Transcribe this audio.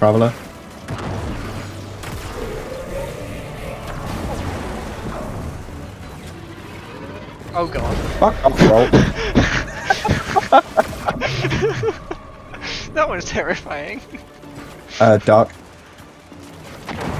Traveller. Oh god. Fuck off, roll. that was terrifying. uh, Dark